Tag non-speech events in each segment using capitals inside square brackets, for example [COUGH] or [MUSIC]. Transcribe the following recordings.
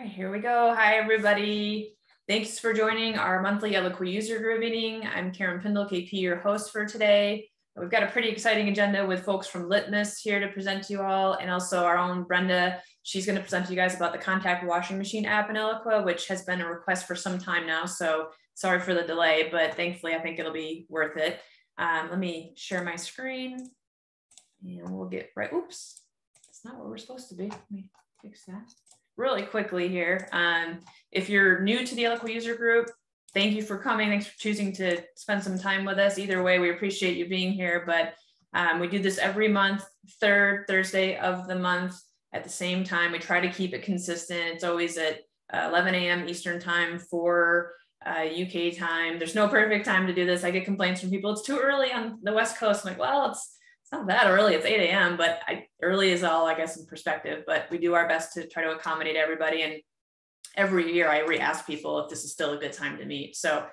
right, here we go. Hi, everybody. Thanks for joining our monthly Eloqua user group meeting. I'm Karen Pindle, KP, your host for today. We've got a pretty exciting agenda with folks from Litmus here to present to you all, and also our own Brenda. She's going to present to you guys about the contact washing machine app in Eloqua, which has been a request for some time now. So sorry for the delay, but thankfully I think it'll be worth it. Um, let me share my screen and we'll get right. Oops, that's not what we're supposed to be. Let me fix that really quickly here. Um, if you're new to the Eloqua user group, thank you for coming. Thanks for choosing to spend some time with us. Either way, we appreciate you being here. But um, we do this every month, third Thursday of the month at the same time. We try to keep it consistent. It's always at uh, 11 a.m. Eastern time for uh, UK time. There's no perfect time to do this. I get complaints from people. It's too early on the West Coast. I'm like, well, it's it's not that early. It's 8 a.m., but I, early is all, I guess, in perspective. But we do our best to try to accommodate everybody. And every year I re-ask people if this is still a good time to meet. So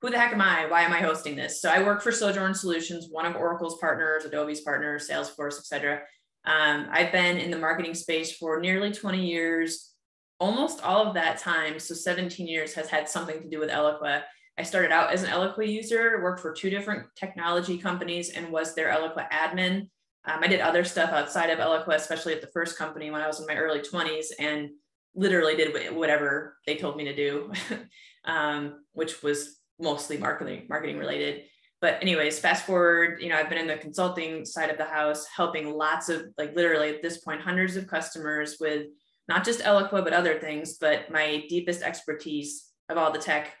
who the heck am I? Why am I hosting this? So I work for Sojourn Solutions, one of Oracle's partners, Adobe's partners, Salesforce, et cetera. Um, I've been in the marketing space for nearly 20 years. Almost all of that time, so 17 years, has had something to do with Eloqua. I started out as an Eloqua user, worked for two different technology companies, and was their Eloqua admin. Um, I did other stuff outside of Eloqua, especially at the first company when I was in my early 20s, and literally did whatever they told me to do, [LAUGHS] um, which was mostly marketing marketing related. But anyways, fast forward, you know, I've been in the consulting side of the house, helping lots of like literally at this point hundreds of customers with not just Eloqua but other things. But my deepest expertise of all the tech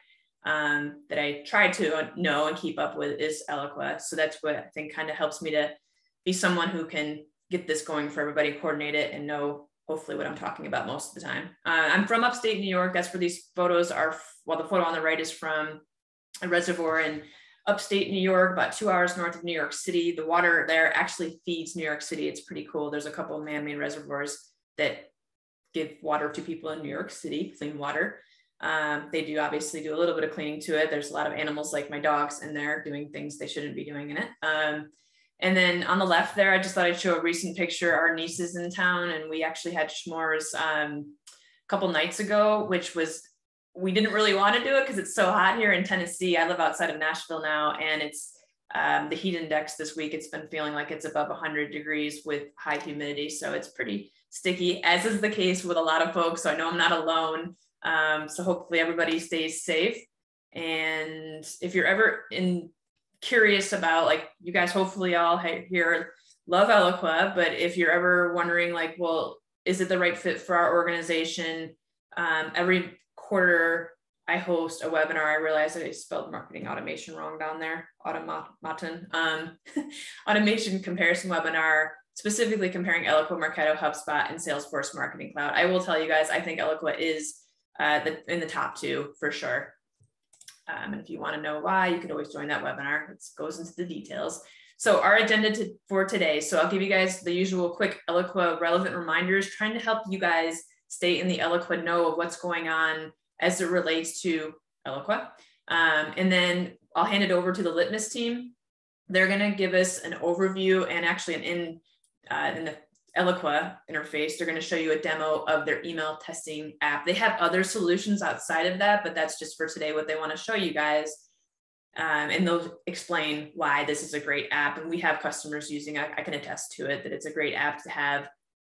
um, that I try to know and keep up with is Eloqua. So that's what I think kind of helps me to be someone who can get this going for everybody, coordinate it, and know hopefully what I'm talking about most of the time. Uh, I'm from upstate New York. That's where these photos are. Well, the photo on the right is from a reservoir in upstate New York, about two hours north of New York City. The water there actually feeds New York City. It's pretty cool. There's a couple of man-made reservoirs that give water to people in New York City, clean water. Um, they do obviously do a little bit of cleaning to it. There's a lot of animals like my dogs in there doing things they shouldn't be doing in it. Um, and then on the left there, I just thought I'd show a recent picture. Our niece is in town and we actually had s'mores um, a couple nights ago, which was, we didn't really want to do it because it's so hot here in Tennessee. I live outside of Nashville now and it's um, the heat index this week. It's been feeling like it's above 100 degrees with high humidity. So it's pretty sticky, as is the case with a lot of folks. So I know I'm not alone. Um, so hopefully everybody stays safe. And if you're ever in curious about like you guys hopefully all here love Eloqua, but if you're ever wondering like, well, is it the right fit for our organization? Um, every quarter I host a webinar. I realized I spelled marketing automation wrong down there. Automaton, um, [LAUGHS] automation comparison webinar, specifically comparing Eloqua, Marketo, HubSpot, and Salesforce Marketing Cloud. I will tell you guys, I think Eloqua is uh, the, in the top two for sure. Um, and if you want to know why, you could always join that webinar. It goes into the details. So our agenda to, for today. So I'll give you guys the usual quick Eloqua relevant reminders, trying to help you guys stay in the Eloqua know of what's going on as it relates to Eloqua. Um, and then I'll hand it over to the Litmus team. They're going to give us an overview and actually an in uh, in the Eloqua interface. They're going to show you a demo of their email testing app. They have other solutions outside of that, but that's just for today what they want to show you guys. Um, and they'll explain why this is a great app. And we have customers using, I, I can attest to it, that it's a great app to have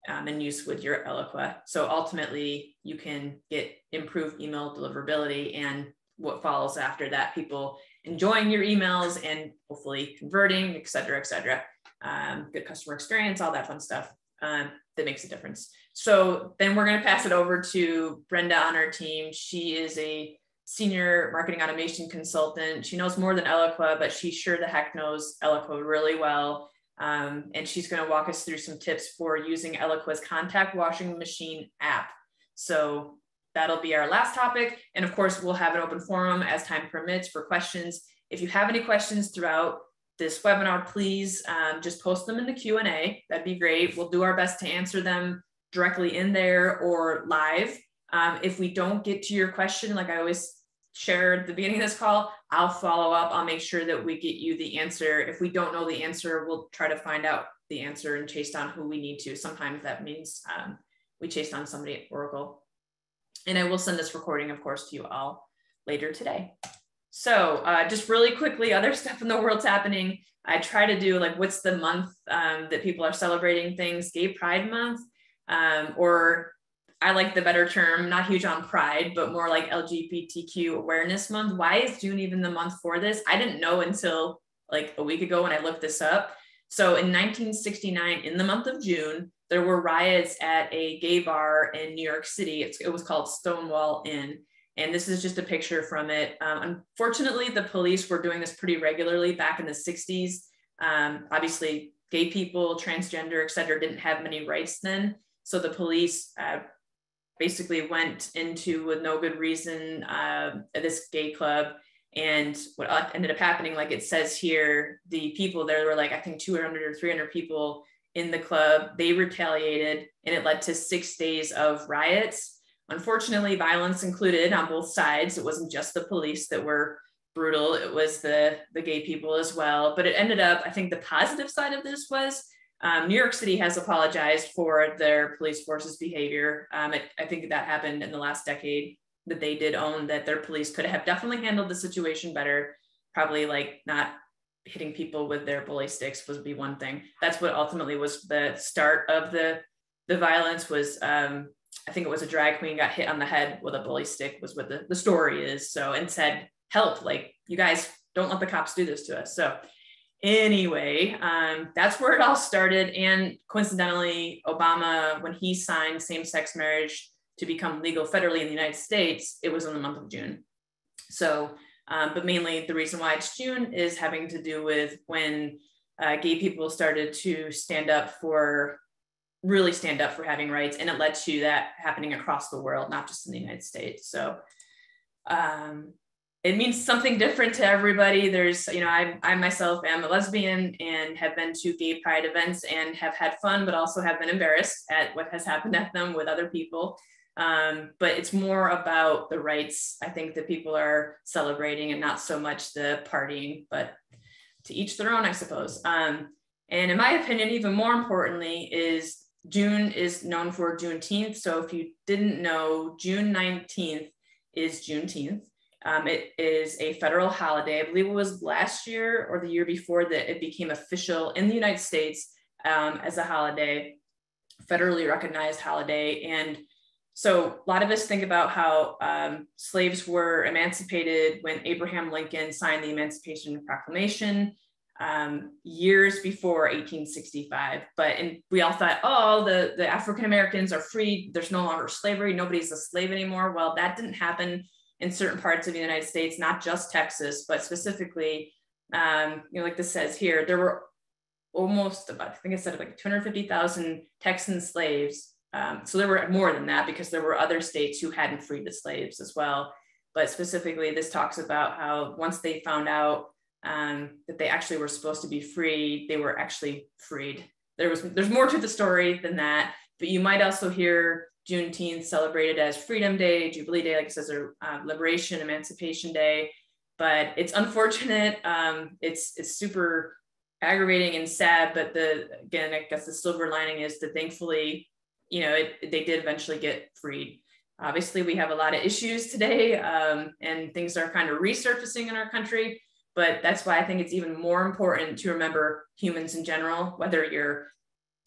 um, and use with your Eloqua. So ultimately, you can get improved email deliverability and what follows after that, people enjoying your emails and hopefully converting, et cetera, et cetera. Um, good customer experience, all that fun stuff um, that makes a difference. So then we're going to pass it over to Brenda on our team. She is a senior marketing automation consultant. She knows more than Eloqua, but she sure the heck knows Eloqua really well. Um, and she's going to walk us through some tips for using Eloqua's contact washing machine app. So that'll be our last topic. And of course, we'll have an open forum as time permits for questions. If you have any questions throughout this webinar, please um, just post them in the Q&A. That'd be great. We'll do our best to answer them directly in there or live. Um, if we don't get to your question, like I always share at the beginning of this call, I'll follow up. I'll make sure that we get you the answer. If we don't know the answer, we'll try to find out the answer and chase down who we need to. Sometimes that means um, we chase down somebody at Oracle. And I will send this recording, of course, to you all later today. So uh, just really quickly, [LAUGHS] other stuff in the world's happening. I try to do like, what's the month um, that people are celebrating things? Gay Pride Month, um, or I like the better term, not huge on pride, but more like LGBTQ awareness month. Why is June even the month for this? I didn't know until like a week ago when I looked this up. So in 1969, in the month of June, there were riots at a gay bar in New York City. It's, it was called Stonewall Inn. And this is just a picture from it. Um, unfortunately, the police were doing this pretty regularly back in the 60s. Um, obviously, gay people, transgender, et cetera, didn't have many rights then. So the police uh, basically went into with no good reason uh, this gay club and what ended up happening, like it says here, the people there were like, I think 200 or 300 people in the club. They retaliated and it led to six days of riots. Unfortunately, violence included on both sides. It wasn't just the police that were brutal, it was the, the gay people as well. But it ended up, I think the positive side of this was um, New York City has apologized for their police force's behavior. Um, it, I think that happened in the last decade that they did own that their police could have definitely handled the situation better. Probably like not hitting people with their bully sticks would be one thing. That's what ultimately was the start of the the violence. Was um, I think it was a drag queen got hit on the head with a bully stick. Was what the the story is. So and said help, like you guys don't let the cops do this to us. So anyway, um, that's where it all started. And coincidentally, Obama, when he signed same sex marriage to become legal federally in the United States, it was in the month of June. So, um, but mainly the reason why it's June is having to do with when uh, gay people started to stand up for, really stand up for having rights. And it led to that happening across the world, not just in the United States. So, um, it means something different to everybody. There's, you know, I, I myself am a lesbian and have been to gay pride events and have had fun, but also have been embarrassed at what has happened at them with other people. Um, but it's more about the rights I think that people are celebrating and not so much the partying, but to each their own, I suppose. Um, and in my opinion, even more importantly, is June is known for Juneteenth. So if you didn't know, June 19th is Juneteenth. Um, it is a federal holiday. I believe it was last year or the year before that it became official in the United States um, as a holiday, federally recognized holiday. And so a lot of us think about how um, slaves were emancipated when Abraham Lincoln signed the Emancipation Proclamation um, years before 1865. But and we all thought, oh, the, the African Americans are free. There's no longer slavery. Nobody's a slave anymore. Well, that didn't happen in certain parts of the United States, not just Texas, but specifically, um, you know, like this says here, there were almost about, I think I said like 250,000 Texan slaves um, so there were more than that because there were other states who hadn't freed the slaves as well. But specifically, this talks about how once they found out um, that they actually were supposed to be free, they were actually freed. There was there's more to the story than that. But you might also hear Juneteenth celebrated as Freedom Day, Jubilee Day, like it says, or uh, Liberation, Emancipation Day. But it's unfortunate. Um, it's it's super aggravating and sad. But the again, I guess the silver lining is that thankfully you know, it, they did eventually get freed. Obviously, we have a lot of issues today, um, and things are kind of resurfacing in our country. But that's why I think it's even more important to remember humans in general, whether you're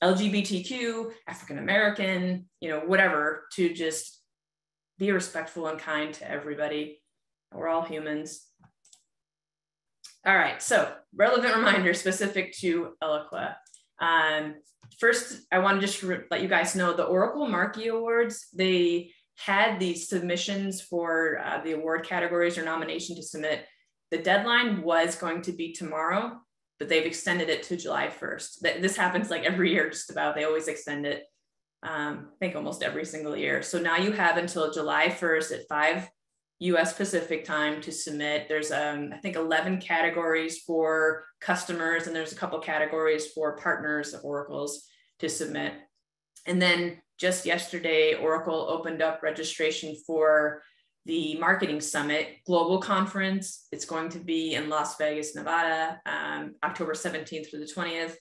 LGBTQ, African American, you know, whatever, to just be respectful and kind to everybody. We're all humans. All right, so relevant reminder specific to Eloqua. Um, first, I want to just let you guys know the Oracle Markie Awards, they had these submissions for uh, the award categories or nomination to submit. The deadline was going to be tomorrow, but they've extended it to July 1st. This happens like every year, just about. They always extend it, um, I think almost every single year. So now you have until July 1st at 5 US Pacific time to submit. There's, um, I think, 11 categories for customers, and there's a couple categories for partners of Oracle's to submit. And then just yesterday, Oracle opened up registration for the Marketing Summit Global Conference. It's going to be in Las Vegas, Nevada, um, October 17th through the 20th.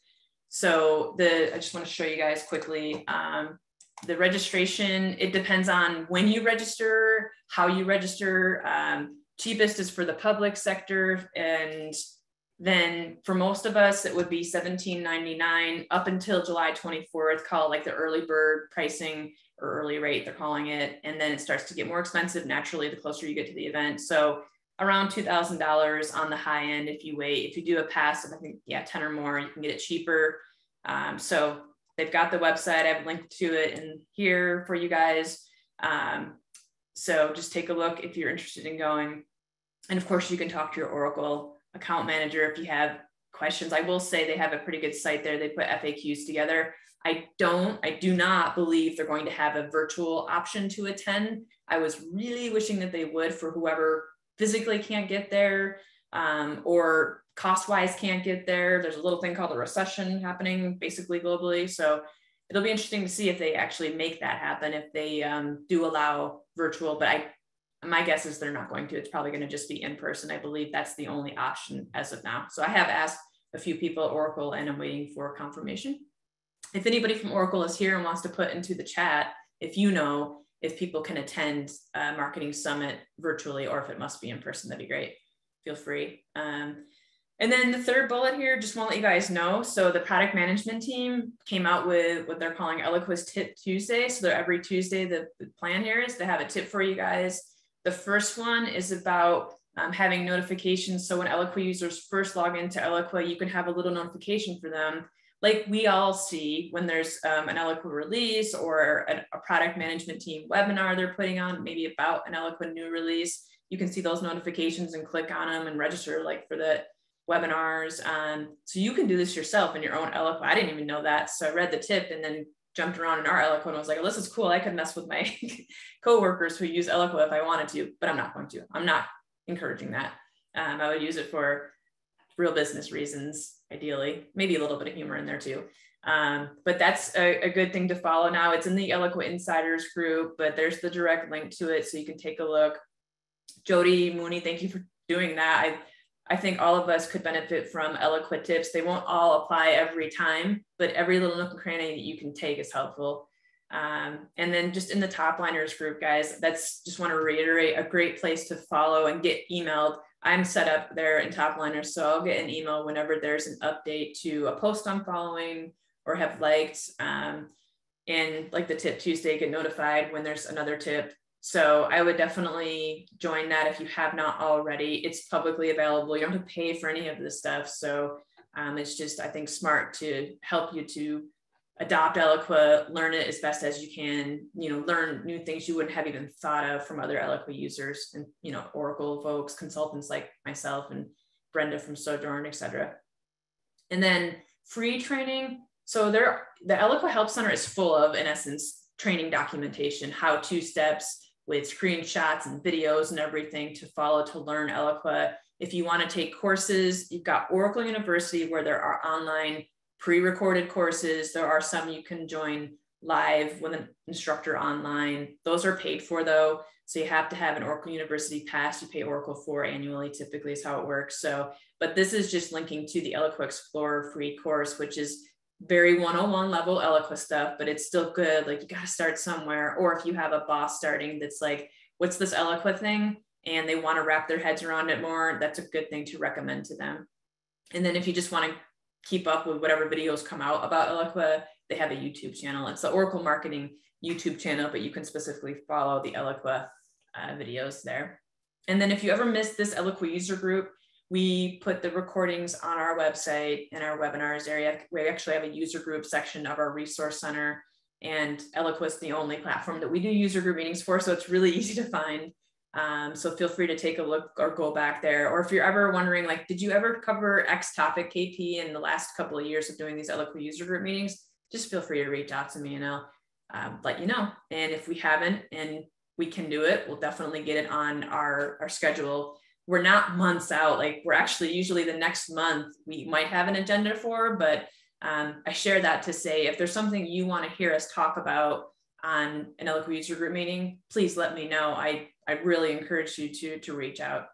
So the I just want to show you guys quickly. Um, the registration, it depends on when you register, how you register. Um, cheapest is for the public sector. And then for most of us, it would be $17.99 up until July 24th, called like the early bird pricing or early rate, they're calling it. And then it starts to get more expensive naturally the closer you get to the event. So around $2,000 on the high end if you wait. If you do a pass of, I think, yeah, 10 or more, you can get it cheaper. Um, so they've got the website. I've linked to it in here for you guys. Um, so just take a look if you're interested in going. And of course, you can talk to your Oracle account manager if you have questions. I will say they have a pretty good site there. They put FAQs together. I don't, I do not believe they're going to have a virtual option to attend. I was really wishing that they would for whoever physically can't get there um, or cost wise can't get there. There's a little thing called a recession happening basically globally. So it'll be interesting to see if they actually make that happen, if they um, do allow virtual, but I, my guess is they're not going to. It's probably going to just be in person. I believe that's the only option as of now. So I have asked a few people at Oracle and I'm waiting for confirmation. If anybody from Oracle is here and wants to put into the chat, if you know if people can attend a marketing summit virtually or if it must be in person, that'd be great. Feel free. Um, and then the third bullet here, just want to let you guys know. So the product management team came out with what they're calling Eloquist Tip Tuesday. So they're every Tuesday, the, the plan here is to have a tip for you guys. The first one is about um, having notifications. So when Eloqua users first log into Eloqua, you can have a little notification for them. Like we all see when there's um, an Eloqua release or a, a product management team webinar they're putting on, maybe about an Eloqua new release, you can see those notifications and click on them and register like for the webinars. Um, so you can do this yourself in your own Eloqua. I didn't even know that. So I read the tip and then jumped around in our Eloqua and was like, oh, this is cool. I could mess with my [LAUGHS] coworkers who use Eloqua if I wanted to, but I'm not going to. I'm not encouraging that. Um, I would use it for real business reasons, ideally, maybe a little bit of humor in there too. Um, but that's a, a, good thing to follow now. It's in the Eloqua Insiders group, but there's the direct link to it so you can take a look. Jody Mooney, thank you for doing that. I I think all of us could benefit from Eloqua tips. They won't all apply every time, but every little nook and cranny that you can take is helpful. Um, and then just in the Topliners group, guys, that's just want to reiterate a great place to follow and get emailed. I'm set up there in Topliners, so I'll get an email whenever there's an update to a post I'm following or have liked. Um, and like the tip Tuesday, get notified when there's another tip. So I would definitely join that if you have not already. It's publicly available. You don't have to pay for any of this stuff. So um, it's just, I think, smart to help you to adopt Eloqua, learn it as best as you can, you know, learn new things you wouldn't have even thought of from other Eloqua users and, you know, Oracle folks, consultants like myself and Brenda from Sojourn, et cetera. And then free training. So there, the Eloqua Help Center is full of, in essence, training documentation, how-to steps, with screenshots and videos and everything to follow to learn Eloqua. If you want to take courses, you've got Oracle University where there are online pre-recorded courses. There are some you can join live with an instructor online. Those are paid for though. So you have to have an Oracle University pass. You pay Oracle for annually, typically is how it works. So, but this is just linking to the Eloqua Explorer free course, which is very 101 level Eloqua stuff, but it's still good. Like you got to start somewhere. Or if you have a boss starting that's like, what's this Eloqua thing? And they want to wrap their heads around it more, that's a good thing to recommend to them. And then if you just want to keep up with whatever videos come out about Eloqua, they have a YouTube channel. It's the Oracle Marketing YouTube channel, but you can specifically follow the Eloqua uh, videos there. And then if you ever missed this Eloqua user group, we put the recordings on our website in our webinars area. We actually have a user group section of our resource center and Eloqua is the only platform that we do user group meetings for. So it's really [LAUGHS] easy to find. Um, so feel free to take a look or go back there. Or if you're ever wondering, like, did you ever cover X topic KP in the last couple of years of doing these Eloqua user group meetings? Just feel free to reach out to me and I'll um, let you know. And if we haven't and we can do it, we'll definitely get it on our, our schedule we're not months out. Like we're actually usually the next month we might have an agenda for, but um, I share that to say if there's something you want to hear us talk about on an Eloqua user group meeting, please let me know. I, I really encourage you to, to reach out.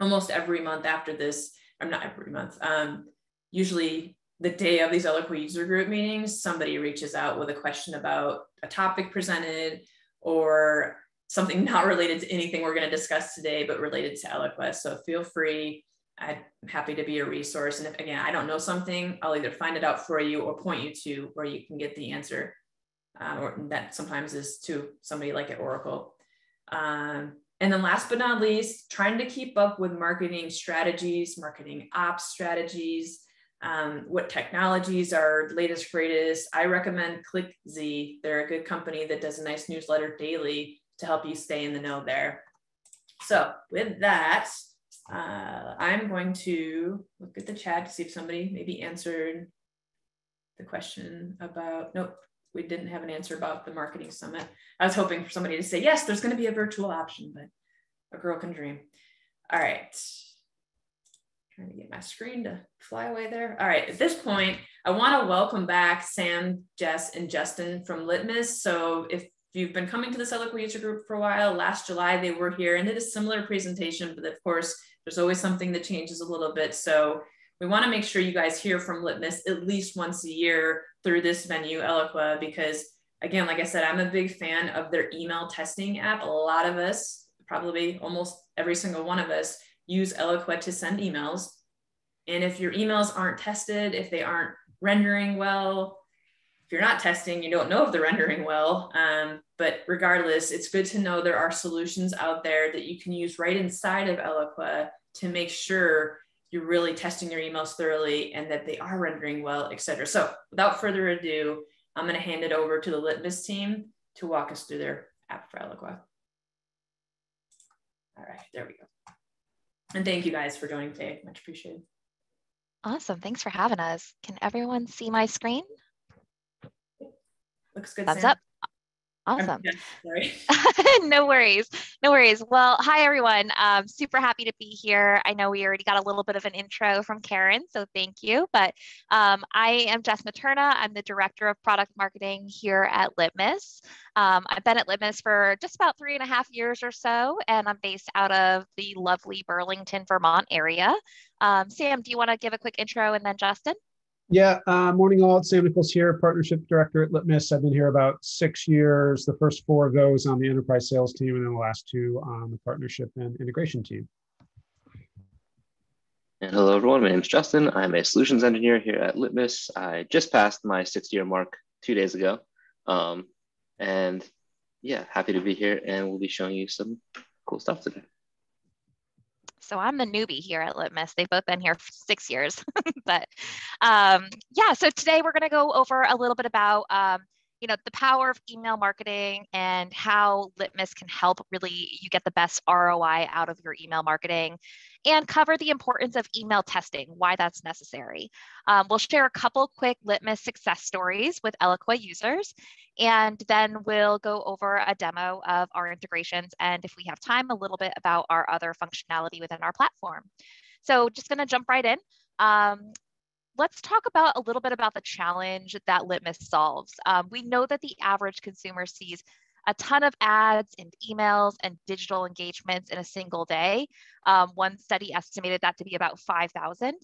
Almost every month after this, I'm not every month, um, usually the day of these Eloqua user group meetings, somebody reaches out with a question about a topic presented or something [LAUGHS] not related to anything we're going to discuss today, but related to Eloqua. So feel free. I'm happy to be a resource. And if, again, I don't know something, I'll either find it out for you or point you to where you can get the answer. Uh, or that sometimes is to somebody like at Oracle. Um, and then last but not least, trying to keep up with marketing strategies, marketing ops strategies, um, what technologies are latest, greatest. I recommend ClickZ. They're a good company that does a nice newsletter daily to help you stay in the know there. So with that, uh, I'm going to look at the chat to see if somebody maybe answered the question about, nope, we didn't have an answer about the marketing summit. I was hoping for somebody to say, yes, there's going to be a virtual option, but a girl can dream. All right. Trying to get my screen to fly away there. All right, at this point, I want to welcome back Sam, Jess, and Justin from Litmus. So if you've been coming to the Eloqua user group for a while, last July they were here and did a similar presentation, but of course, there's always something that changes a little bit. So we want to make sure you guys hear from Litmus at least once a year through this venue, Eloqua, because again, like I said, I'm a big fan of their email testing app. A lot of us, probably almost every single one of us, use Eloqua to send emails. And if your emails aren't tested, if they aren't rendering well, if you're not testing, you don't know if they're rendering well. Um, but regardless, it's good to know there are solutions out there that you can use right inside of Eloqua to make sure you're really testing your emails thoroughly and that they are rendering well, et cetera. So without further ado, I'm going to hand it over to the Litmus team to walk us through their app for Eloqua. All right, there we go. And thank you guys for joining today. Much appreciated. Awesome. Thanks for having us. Can everyone see my screen? Looks good. Thumbs Sam. up. Awesome. [LAUGHS] Sorry. [LAUGHS] no worries. No worries. Well, hi, everyone. Um, super happy to be here. I know we already got a little bit of an intro from Karen, so thank you. But um, I am Jess Materna. I'm the Director of Product Marketing here at Litmus. Um, I've been at Litmus for just about three and a half years or so, and I'm based out of the lovely Burlington, Vermont area. Um, Sam, do you want to give a quick intro and then Justin? Yeah, uh, morning all. Sam Nichols here, Partnership Director at Litmus. I've been here about six years. The first four of those on the enterprise sales team, and then the last two on the partnership and integration team. And hello, everyone. My name is Justin. I'm a solutions engineer here at Litmus. I just passed my six year mark two days ago. Um, and yeah, happy to be here, and we'll be showing you some cool stuff today. So I'm the newbie here at Litmus. They've both been here for six years. [LAUGHS] but um, yeah, so today we're going to go over a little bit about um, you know the power of email marketing and how Litmus can help really you get the best ROI out of your email marketing and cover the importance of email testing, why that's necessary. Um, we'll share a couple quick Litmus success stories with Eloqua users, and then we'll go over a demo of our integrations and if we have time, a little bit about our other functionality within our platform. So just gonna jump right in. Um, let's talk about a little bit about the challenge that Litmus solves. Um, we know that the average consumer sees a ton of ads and emails and digital engagements in a single day. Um, one study estimated that to be about 5,000.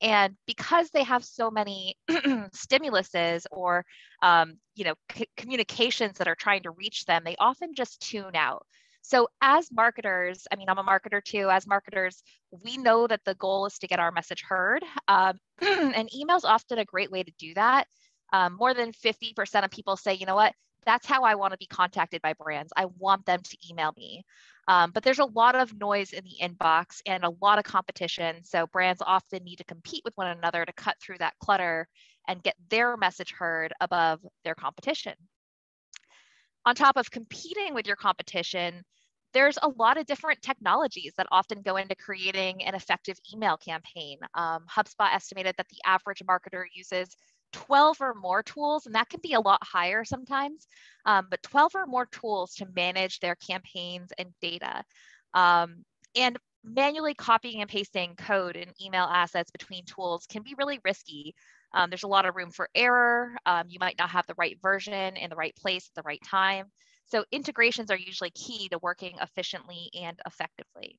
And because they have so many [CLEARS THROAT] stimuluses or um, you know communications that are trying to reach them, they often just tune out. So as marketers, I mean, I'm a marketer too. As marketers, we know that the goal is to get our message heard, um, [CLEARS THROAT] and email is often a great way to do that. Um, more than 50% of people say, you know what, that's how I want to be contacted by brands. I want them to email me. Um, but there's a lot of noise in the inbox and a lot of competition. So brands often need to compete with one another to cut through that clutter and get their message heard above their competition. On top of competing with your competition, there's a lot of different technologies that often go into creating an effective email campaign. Um, HubSpot estimated that the average marketer uses 12 or more tools, and that can be a lot higher sometimes, um, but 12 or more tools to manage their campaigns and data. Um, and manually copying and pasting code and email assets between tools can be really risky. Um, there's a lot of room for error. Um, you might not have the right version in the right place at the right time. So integrations are usually key to working efficiently and effectively.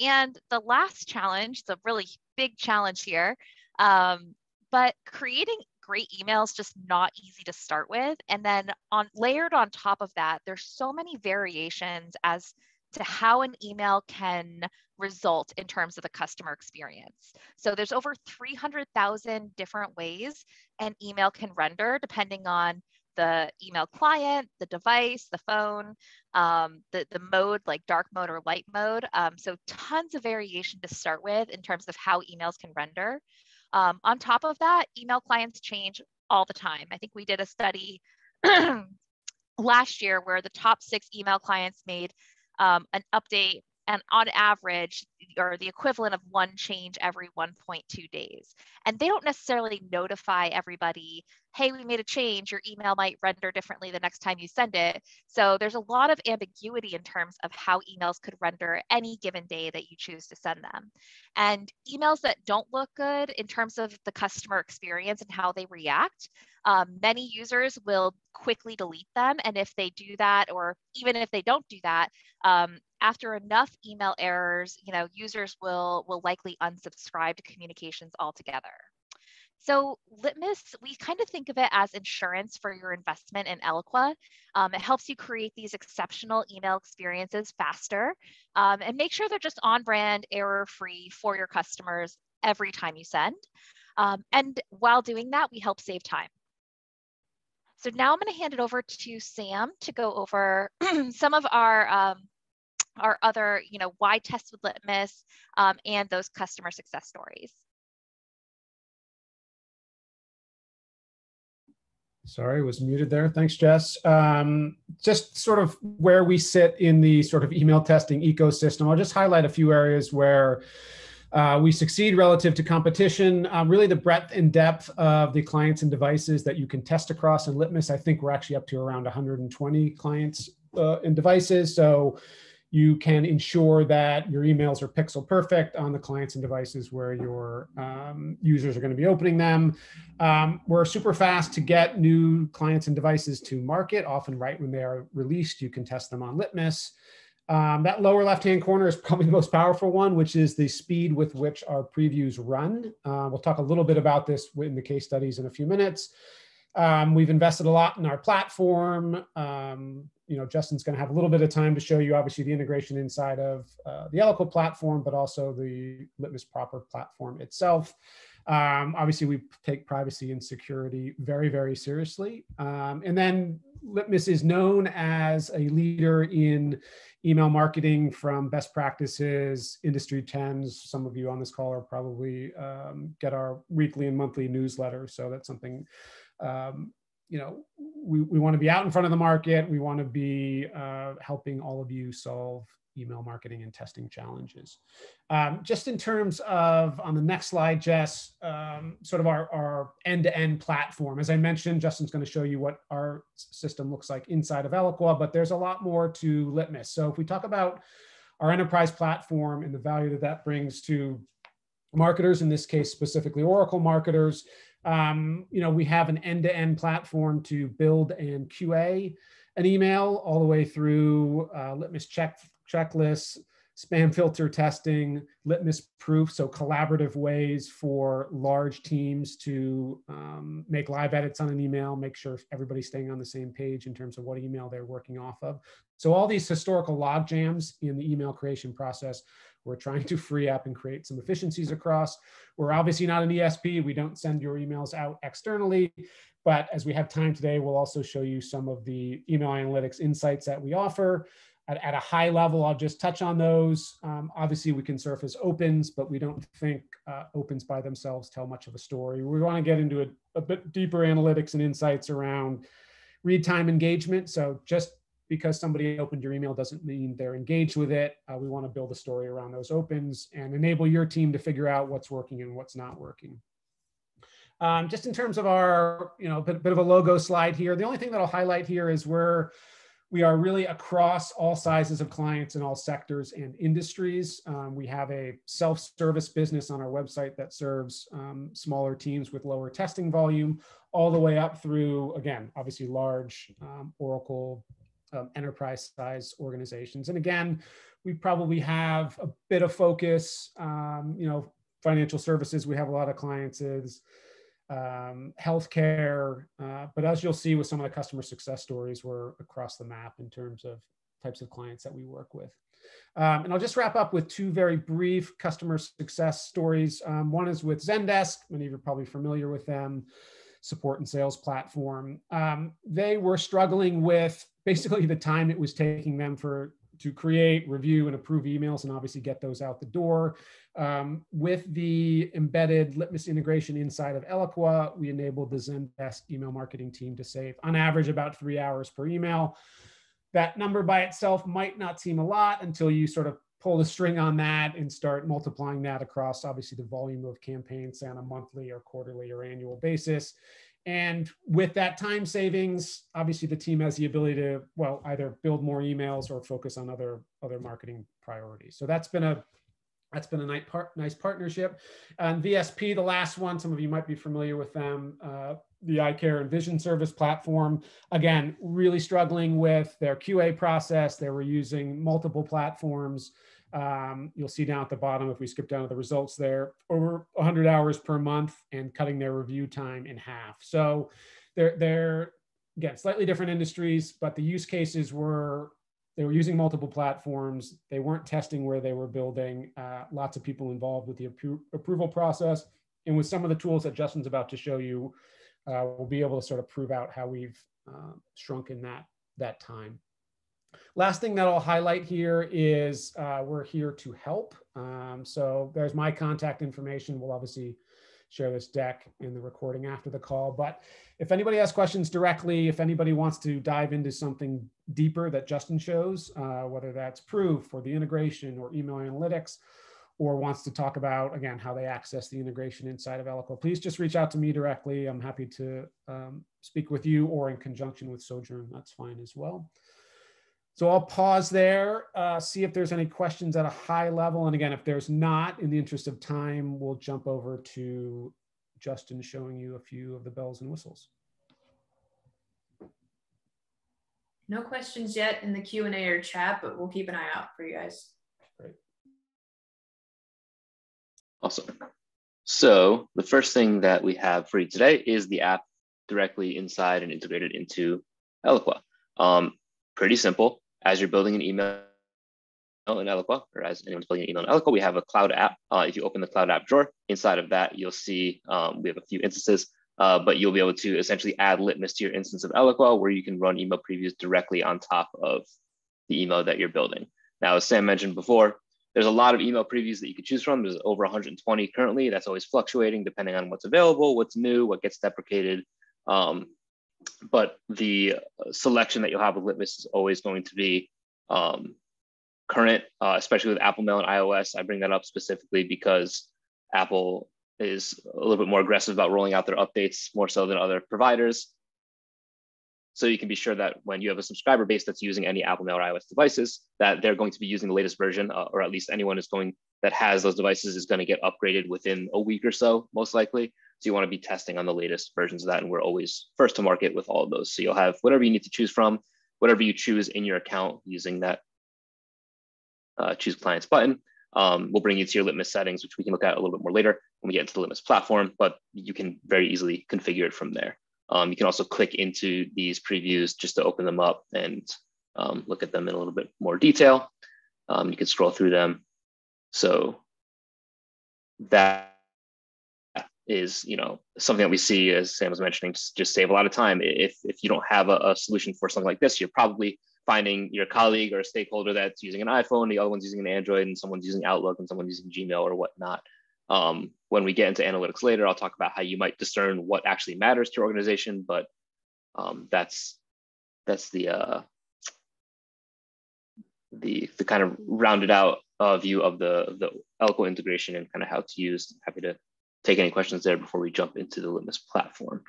And the last challenge, the really big challenge here, um, but creating great emails just not easy to start with. And then on layered on top of that, there's so many variations as to how an email can result in terms of the customer experience. So there's over 300,000 different ways an email can render depending on the email client, the device, the phone, um, the, the mode like dark mode or light mode. Um, so tons of variation to start with in terms of how emails can render. Um, on top of that, email clients change all the time. I think we did a study [CLEARS THROAT] last year where the top six email clients made um, an update and on average or the equivalent of one change every 1.2 days. And they don't necessarily notify everybody hey we made a change. Your email might render differently the next time you send it. So there's a lot of ambiguity in terms of how emails could render any given day that you choose to send them. And emails that don't look good in terms of the customer experience and how they react um, many users will quickly delete them. And if they do that, or even if they don't do that, um, after enough email errors, you know, users will, will likely unsubscribe to communications altogether. So Litmus, we kind of think of it as insurance for your investment in Eloqua. Um, it helps you create these exceptional email experiences faster um, and make sure they're just on brand, error free for your customers every time you send. Um, and while doing that, we help save time. So now I'm going to hand it over to Sam to go over [CLEARS THROAT] some of our um, our other, you know, why test with Litmus um, and those customer success stories. Sorry, was muted there. Thanks, Jess. Um, just sort of where we sit in the sort of email testing ecosystem. I'll just highlight a few areas where uh, we succeed relative to competition. Um, really, the breadth and depth of the clients and devices that you can test across in Litmus. I think we're actually up to around 120 clients uh, and devices. So you can ensure that your emails are pixel perfect on the clients and devices where your um, users are going to be opening them. Um, we're super fast to get new clients and devices to market, often right when they are released. You can test them on Litmus. Um, that lower left-hand corner is probably the most powerful one, which is the speed with which our previews run. Uh, we'll talk a little bit about this in the case studies in a few minutes. Um, we've invested a lot in our platform. Um, you know, Justin's going to have a little bit of time to show you, obviously, the integration inside of uh, the Eloqua platform, but also the Litmus proper platform itself. Um, obviously, we take privacy and security very, very seriously. Um, and then Litmus is known as a leader in email marketing from best practices, industry trends. Some of you on this call are probably um, get our weekly and monthly newsletter. So that's something, um, you know, we, we want to be out in front of the market. We want to be uh, helping all of you solve email marketing and testing challenges. Um, just in terms of, on the next slide, Jess, um, sort of our, our end-to-end platform. As I mentioned, Justin's gonna show you what our system looks like inside of Eloqua, but there's a lot more to Litmus. So if we talk about our enterprise platform and the value that that brings to marketers, in this case, specifically Oracle marketers, um, you know, we have an end-to-end platform to build and QA an email all the way through uh, litmus check checklists, spam filter testing, litmus proof, so collaborative ways for large teams to um, make live edits on an email, make sure everybody's staying on the same page in terms of what email they're working off of. So all these historical log jams in the email creation process, we're trying to free up and create some efficiencies across. We're obviously not an ESP. We don't send your emails out externally. But as we have time today, we'll also show you some of the email analytics insights that we offer at, at a high level, I'll just touch on those. Um, obviously, we can surface opens, but we don't think uh, opens by themselves tell much of a story. We want to get into a, a bit deeper analytics and insights around read time engagement. So just because somebody opened your email doesn't mean they're engaged with it. Uh, we want to build a story around those opens and enable your team to figure out what's working and what's not working. Um, just in terms of our, you know, bit, bit of a logo slide here. The only thing that I'll highlight here is we're we are really across all sizes of clients in all sectors and industries. Um, we have a self-service business on our website that serves um, smaller teams with lower testing volume, all the way up through, again, obviously large um, Oracle um, enterprise size organizations. And again, we probably have a bit of focus, um, you know, financial services, we have a lot of clients is um, healthcare. Uh, but as you'll see with some of the customer success stories, we're across the map in terms of types of clients that we work with. Um, and I'll just wrap up with two very brief customer success stories. Um, one is with Zendesk. Many of you are probably familiar with them, support and sales platform. Um, they were struggling with basically the time it was taking them for to create, review, and approve emails, and obviously get those out the door. Um, with the embedded Litmus integration inside of Eloqua, we enabled the Zendesk email marketing team to save, on average, about three hours per email. That number by itself might not seem a lot until you sort of pull the string on that and start multiplying that across obviously the volume of campaigns on a monthly or quarterly or annual basis. And with that time savings, obviously the team has the ability to, well, either build more emails or focus on other, other marketing priorities. So that's been a, that's been a nice, part, nice partnership. And VSP, the last one, some of you might be familiar with them, uh, the eye care and vision service platform. Again, really struggling with their QA process. They were using multiple platforms. Um, you'll see down at the bottom, if we skip down to the results there, over 100 hours per month and cutting their review time in half. So they're, they're again, slightly different industries, but the use cases were, they were using multiple platforms. They weren't testing where they were building. Uh, lots of people involved with the appro approval process. And with some of the tools that Justin's about to show you, uh, we'll be able to sort of prove out how we've uh, shrunken that, that time. Last thing that I'll highlight here is uh, we're here to help. Um, so there's my contact information. We'll obviously share this deck in the recording after the call. But if anybody has questions directly, if anybody wants to dive into something deeper that Justin shows, uh, whether that's proof or the integration or email analytics, or wants to talk about, again, how they access the integration inside of Eloqua, please just reach out to me directly. I'm happy to um, speak with you or in conjunction with Sojourn. That's fine as well. So I'll pause there, uh, see if there's any questions at a high level. And again, if there's not, in the interest of time, we'll jump over to Justin showing you a few of the bells and whistles. No questions yet in the Q&A or chat, but we'll keep an eye out for you guys. Great. Awesome. So the first thing that we have for you today is the app directly inside and integrated into Eloqua. Um, pretty simple as you're building an email in Eloqua, or as anyone's building an email in Eloqua, we have a cloud app. Uh, if you open the cloud app drawer, inside of that, you'll see um, we have a few instances, uh, but you'll be able to essentially add Litmus to your instance of Eloqua, where you can run email previews directly on top of the email that you're building. Now, as Sam mentioned before, there's a lot of email previews that you could choose from. There's over 120 currently. That's always fluctuating depending on what's available, what's new, what gets deprecated. Um, but the selection that you'll have with Litmus is always going to be um, current, uh, especially with Apple Mail and iOS. I bring that up specifically because Apple is a little bit more aggressive about rolling out their updates more so than other providers. So you can be sure that when you have a subscriber base that's using any Apple Mail or iOS devices, that they're going to be using the latest version, uh, or at least anyone is going that has those devices is going to get upgraded within a week or so, most likely. So you want to be testing on the latest versions of that. And we're always first to market with all of those. So you'll have whatever you need to choose from, whatever you choose in your account using that uh, choose clients button. Um, we'll bring you to your Litmus settings, which we can look at a little bit more later when we get into the Litmus platform, but you can very easily configure it from there. Um, you can also click into these previews just to open them up and um, look at them in a little bit more detail. Um, you can scroll through them. So that is you know something that we see as sam was mentioning just, just save a lot of time if if you don't have a, a, solution for something like this you're probably finding your colleague or a stakeholder that's using an iphone the other one's using an android and someone's using outlook and someone's using gmail or whatnot um, when we get into analytics later i'll talk about how you might discern what actually matters to your organization but um, that's that's the uh, the the kind of rounded out uh, view of the the Eloqua integration and kind of how it's used. Happy to take any questions there before we jump into the Litmus platform.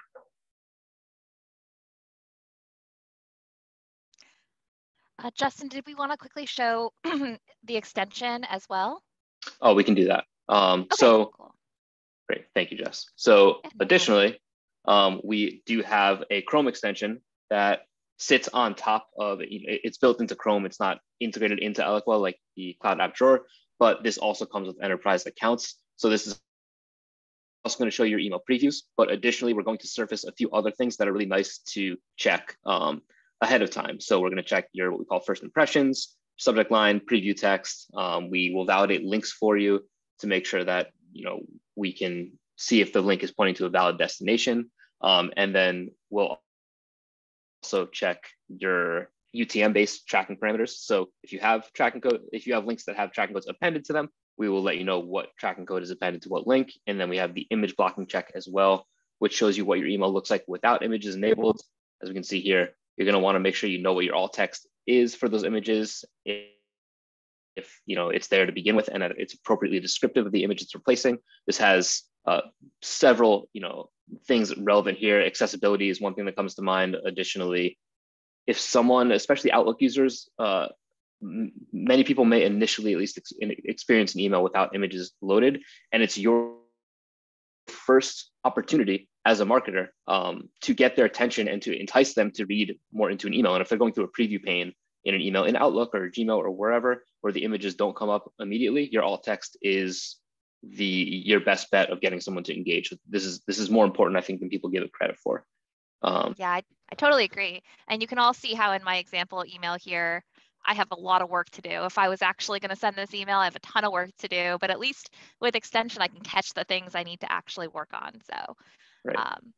Uh, Justin, did we want to quickly show [CLEARS THROAT] the extension as well? Oh, we can do that. Um, okay, so, cool. great. Thank you, Jess. So yeah, additionally, um, we do have a Chrome extension that sits on top of, it's built into Chrome. It's not integrated into Eloqua like the Cloud App Drawer, but this also comes with enterprise accounts. So this is also going to show your email previews, but additionally, we're going to surface a few other things that are really nice to check um, ahead of time. So we're going to check your what we call first impressions, subject line, preview text. Um, we will validate links for you to make sure that you know we can see if the link is pointing to a valid destination. Um, and then we'll also check your UTM based tracking parameters. So if you have tracking code, if you have links that have tracking codes appended to them, we will let you know what tracking code is appended to what link. And then we have the image blocking check as well, which shows you what your email looks like without images enabled. As we can see here, you're going to want to make sure you know what your alt text is for those images. If you know it's there to begin with and it's appropriately descriptive of the image it's replacing. This has uh, several you know things relevant here. Accessibility is one thing that comes to mind. Additionally, if someone, especially Outlook users, uh, many people may initially at least ex experience an email without images loaded, and it's your first opportunity as a marketer um, to get their attention and to entice them to read more into an email. And if they're going through a preview pane in an email in Outlook or Gmail or wherever, where the images don't come up immediately, your alt text is the your best bet of getting someone to engage. With this is this is more important, I think, than people give it credit for. Um, yeah, I, I totally agree. And you can all see how in my example email here, I have a lot of work to do. If I was actually going to send this email, I have a ton of work to do, but at least with extension, I can catch the things I need to actually work on. So, right. Um,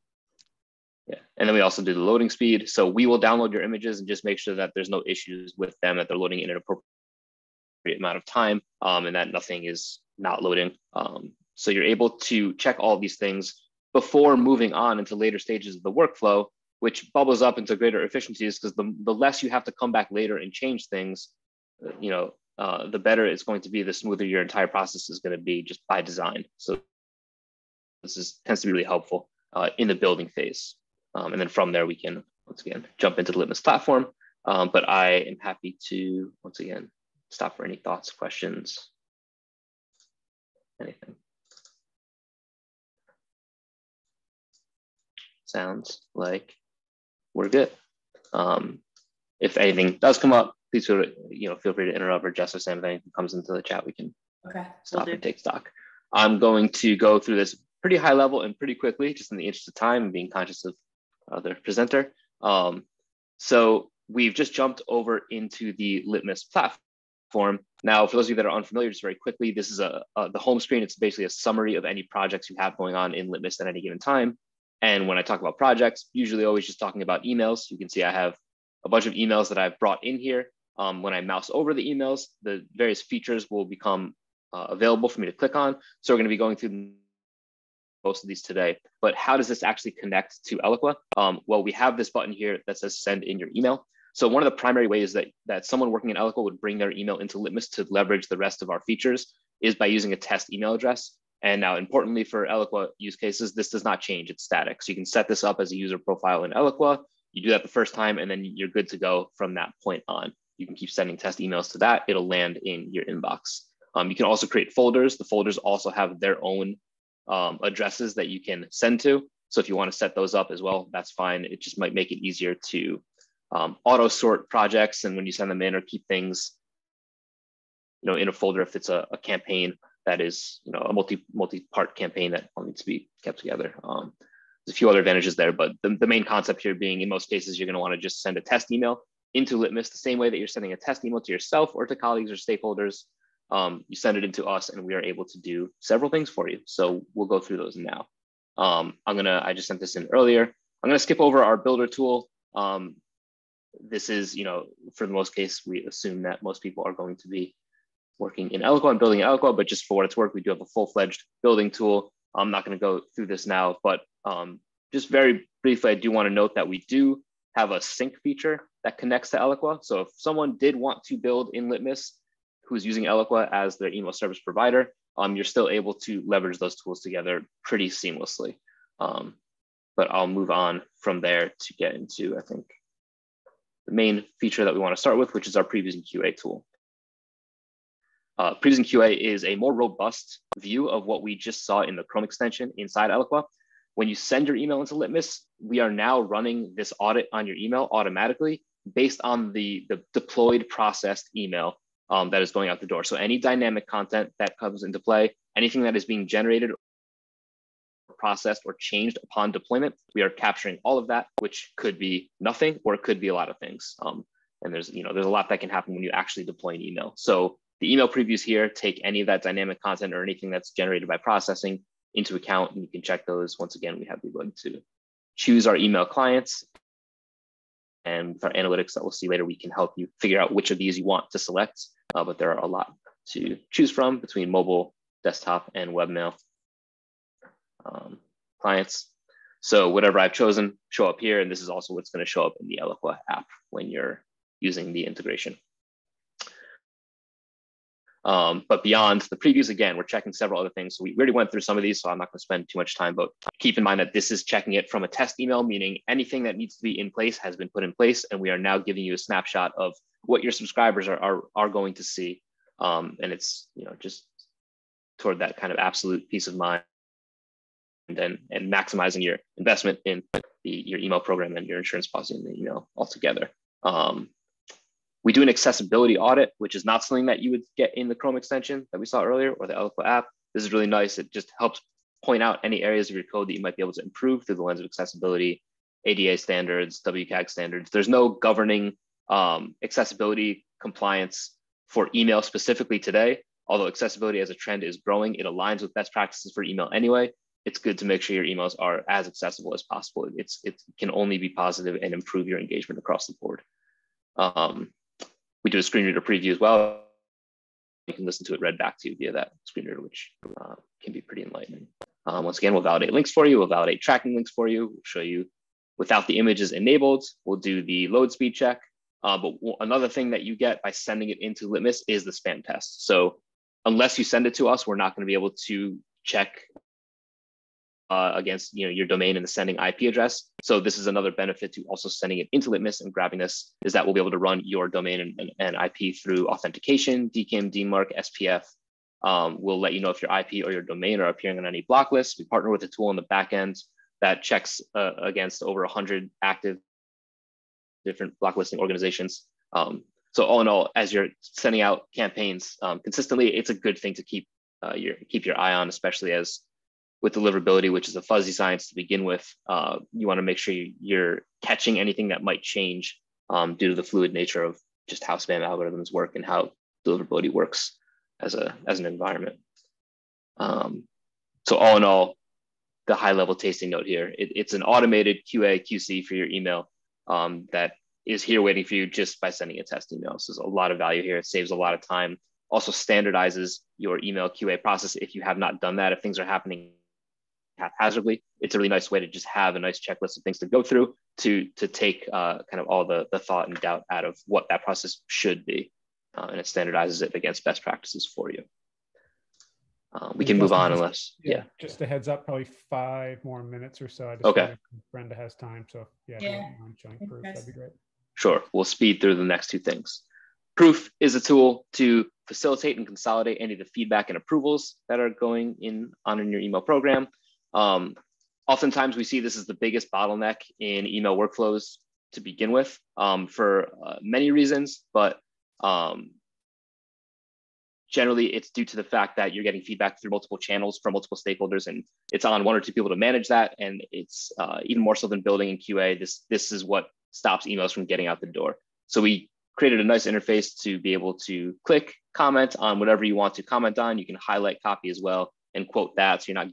yeah. And then we also do the loading speed. So we will download your images and just make sure that there's no issues with them, that they're loading in an appropriate amount of time um, and that nothing is not loading. Um, so you're able to check all these things before moving on into later stages of the workflow which bubbles up into greater efficiencies because the, the less you have to come back later and change things, uh, you know, uh, the better it's going to be, the smoother your entire process is going to be just by design. So this is tends to be really helpful uh, in the building phase. Um, and then from there, we can, once again, jump into the Litmus platform. Um, but I am happy to, once again, stop for any thoughts, questions, anything. Sounds like we're good. Um, if anything does come up, please feel, you know, feel free to interrupt or just if anything comes into the chat, we can okay, stop and take stock. I'm going to go through this pretty high level and pretty quickly, just in the interest of time and being conscious of other presenter. Um, so we've just jumped over into the Litmus platform. Now, for those of you that are unfamiliar, just very quickly, this is a, a the home screen. It's basically a summary of any projects you have going on in Litmus at any given time. And when I talk about projects, usually always just talking about emails. You can see I have a bunch of emails that I've brought in here. Um, when I mouse over the emails, the various features will become uh, available for me to click on. So we're going to be going through most of these today. But how does this actually connect to Eloqua? Um, well, we have this button here that says send in your email. So one of the primary ways that, that someone working in Eloqua would bring their email into Litmus to leverage the rest of our features is by using a test email address. And now importantly for Eloqua use cases, this does not change, it's static. So you can set this up as a user profile in Eloqua. You do that the first time and then you're good to go from that point on. You can keep sending test emails to that. It'll land in your inbox. Um, you can also create folders. The folders also have their own um, addresses that you can send to. So if you want to set those up as well, that's fine. It just might make it easier to um, auto sort projects and when you send them in or keep things you know, in a folder if it's a, a campaign that is you know a multi multi part campaign that needs to be kept together. Um, there's a few other advantages there, but the, the main concept here being in most cases you're going to want to just send a test email into litmus the same way that you're sending a test email to yourself or to colleagues or stakeholders. Um, you send it into us and we are able to do several things for you. So we'll go through those now. Um, I'm gonna, I just sent this in earlier. I'm gonna skip over our builder tool. Um, this is, you know, for the most case, we assume that most people are going to be working in Eloqua and building Eloqua, but just for what it's worth, we do have a full-fledged building tool. I'm not to go through this now, but um, just very briefly, I do want to note that we do have a sync feature that connects to Eloqua. So if someone did want to build in Litmus who's using Eloqua as their email service provider, um, you're still able to leverage those tools together pretty seamlessly. Um, but I'll move on from there to get into, I think, the main feature that we want to start with, which is our previews and QA tool. Uh, Previews and QA is a more robust view of what we just saw in the Chrome extension inside Eloqua. When you send your email into Litmus, we are now running this audit on your email automatically based on the, the deployed processed email um, that is going out the door. So any dynamic content that comes into play, anything that is being generated processed or changed upon deployment, we are capturing all of that, which could be nothing or it could be a lot of things. Um, and there's you know there's a lot that can happen when you actually deploy an email. So the email previews here take any of that dynamic content or anything that's generated by processing into account, and you can check those. Once again, we have the ability to choose our email clients. And with our analytics that we'll see later, we can help you figure out which of these you want to select. Uh, but there are a lot to choose from between mobile, desktop, and webmail um, clients. So whatever I've chosen show up here, and this is also what's going to show up in the Eloqua app when you're using the integration. Um, but beyond the previews, again, we're checking several other things. So we already went through some of these, so I'm not going to spend too much time, but keep in mind that this is checking it from a test email, meaning anything that needs to be in place has been put in place. And we are now giving you a snapshot of what your subscribers are, are, are going to see. Um, and it's, you know, just toward that kind of absolute peace of mind and, then and maximizing your investment in the, your email program and your insurance policy in the email altogether. Um, we do an accessibility audit, which is not something that you would get in the Chrome extension that we saw earlier or the Eloqua app. This is really nice. It just helps point out any areas of your code that you might be able to improve through the lens of accessibility, ADA standards, WCAG standards. There's no governing um, accessibility compliance for email specifically today. Although accessibility as a trend is growing, it aligns with best practices for email anyway. It's good to make sure your emails are as accessible as possible. It's, it can only be positive and improve your engagement across the board. Um, we do a screen reader preview as well. You can listen to it read back to you via that screen reader, which uh, can be pretty enlightening. Um, once again, we'll validate links for you. We'll validate tracking links for you. We'll show you without the images enabled. We'll do the load speed check. Uh, but another thing that you get by sending it into Litmus is the spam test. So unless you send it to us, we're not going to be able to check uh, against you know your domain and the sending IP address. So this is another benefit to also sending it into Litmus and grabbing this is that we'll be able to run your domain and, and, and IP through authentication, DKIM, DMARC, SPF. Um, we'll let you know if your IP or your domain are appearing on any block lists. We partner with a tool in the back end that checks uh, against over 100 active different block listing organizations. Um, so all in all, as you're sending out campaigns um, consistently, it's a good thing to keep uh, your keep your eye on, especially as with deliverability, which is a fuzzy science to begin with, uh, you want to make sure you're catching anything that might change um, due to the fluid nature of just how spam algorithms work and how deliverability works as a as an environment. Um, so all in all, the high level tasting note here, it, it's an automated QA QC for your email um, that is here waiting for you just by sending a test email. So there's a lot of value here. It saves a lot of time. Also standardizes your email QA process if you have not done that. If things are happening haphazardly. It's a really nice way to just have a nice checklist of things to go through to to take uh, kind of all the the thought and doubt out of what that process should be, uh, and it standardizes it against best practices for you. Uh, we can move on unless yeah, yeah, Just a heads up, probably five more minutes or so. I just okay. Brenda has time, so yeah, yeah. showing proof. That'd be great. Sure, we'll speed through the next two things. Proof is a tool to facilitate and consolidate any of the feedback and approvals that are going in on in your email program. Um, oftentimes we see this as the biggest bottleneck in email workflows to begin with um, for uh, many reasons, but um, generally it's due to the fact that you're getting feedback through multiple channels from multiple stakeholders and it's on one or two people to manage that. And it's uh, even more so than building in QA, this, this is what stops emails from getting out the door. So we created a nice interface to be able to click, comment on whatever you want to comment on. You can highlight copy as well and quote that. So you're not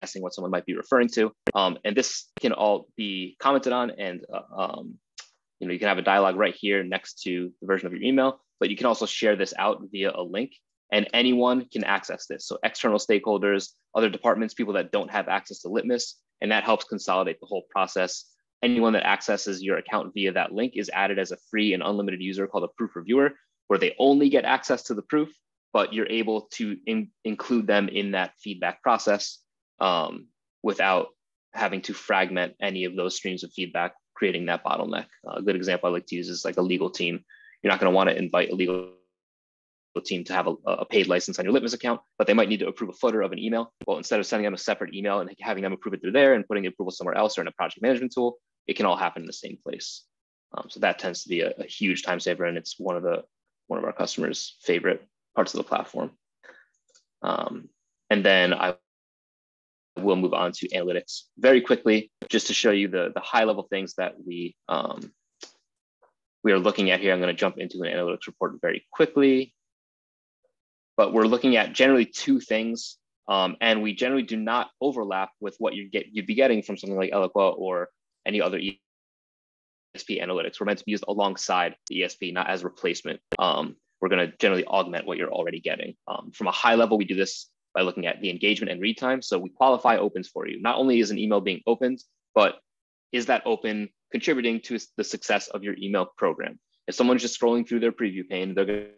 guessing what someone might be referring to. Um, and this can all be commented on and uh, um, you know, you can have a dialogue right here next to the version of your email, but you can also share this out via a link and anyone can access this. So external stakeholders, other departments, people that don't have access to Litmus, and that helps consolidate the whole process. Anyone that accesses your account via that link is added as a free and unlimited user called a proof reviewer, where they only get access to the proof, but you're able to in include them in that feedback process um, without having to fragment any of those streams of feedback, creating that bottleneck. Uh, a good example I like to use is like a legal team. You're not going to want to invite a legal team to have a, a, paid license on your Litmus account, but they might need to approve a footer of an email. Well, instead of sending them a separate email and having them approve it through there and putting the approval somewhere else or in a project management tool, it can all happen in the same place. Um, so that tends to be a, a, huge time saver, and it's one of the one of our customers' favorite parts of the platform. Um, and then I we'll move on to analytics very quickly, just to show you the, the high level things that we, um, we are looking at here. I'm going to jump into an analytics report very quickly. But we're looking at generally two things, um, and we generally do not overlap with what you get you'd be getting from something like Eloqua or any other ESP analytics. We're meant to be used alongside the ESP, not as replacement. Um, we're going to generally augment what you're already getting. Um, from a high level, we do this by looking at the engagement and read time. So we qualify opens for you. Not only is an email being opened, but is that open contributing to the success of your email program? If someone's just scrolling through their preview pane, they're going